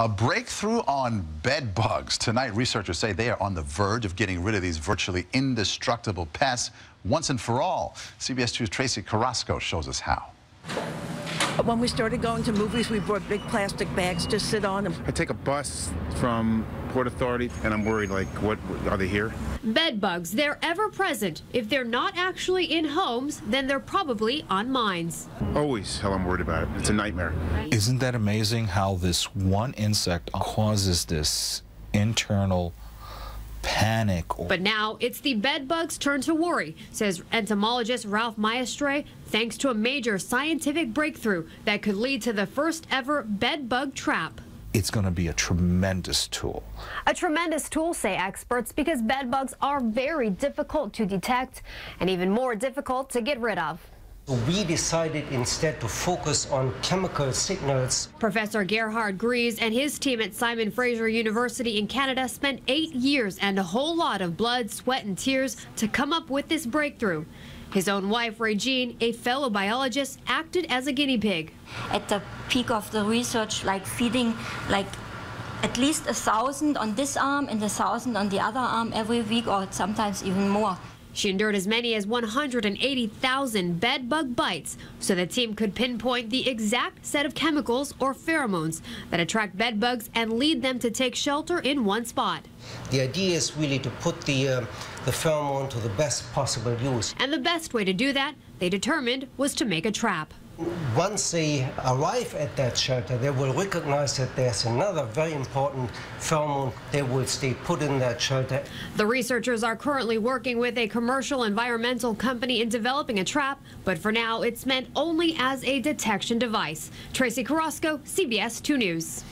A breakthrough on bed bugs. Tonight, researchers say they are on the verge of getting rid of these virtually indestructible pests once and for all. CBS 2's Tracee Carrasco shows us how. When we started going to movies, we brought big plastic bags to sit on them. I take a bus from Port Authority, and I'm worried, like, what, are they here? Bed bugs, they're ever present. If they're not actually in homes, then they're probably on mines. Always hell I'm worried about it. It's a nightmare. Isn't that amazing how this one insect causes this internal panic? But now it's the bed bugs' turn to worry, says entomologist Ralph Maestre, thanks to a major scientific breakthrough that could lead to the first ever bed bug trap it's going to be a tremendous tool. A tremendous tool, say experts, because bed bugs are very difficult to detect and even more difficult to get rid of. We decided instead to focus on chemical signals. Professor Gerhard Gries and his team at Simon Fraser University in Canada spent eight years and a whole lot of blood, sweat, and tears to come up with this breakthrough. His own wife, Regine, a fellow biologist, acted as a guinea pig. At the peak of the research, like feeding like at least a thousand on this arm and a thousand on the other arm every week or sometimes even more. She endured as many as 180,000 bed bug bites so the team could pinpoint the exact set of chemicals or pheromones that attract bed bugs and lead them to take shelter in one spot. The idea is really to put the, uh, the pheromone to the best possible use. And the best way to do that, they determined, was to make a trap once they arrive at that shelter, they will recognize that there's another very important pheromone they will stay put in that shelter. The researchers are currently working with a commercial environmental company in developing a trap, but for now it's meant only as a detection device. Tracee Carrasco, CBS 2 News.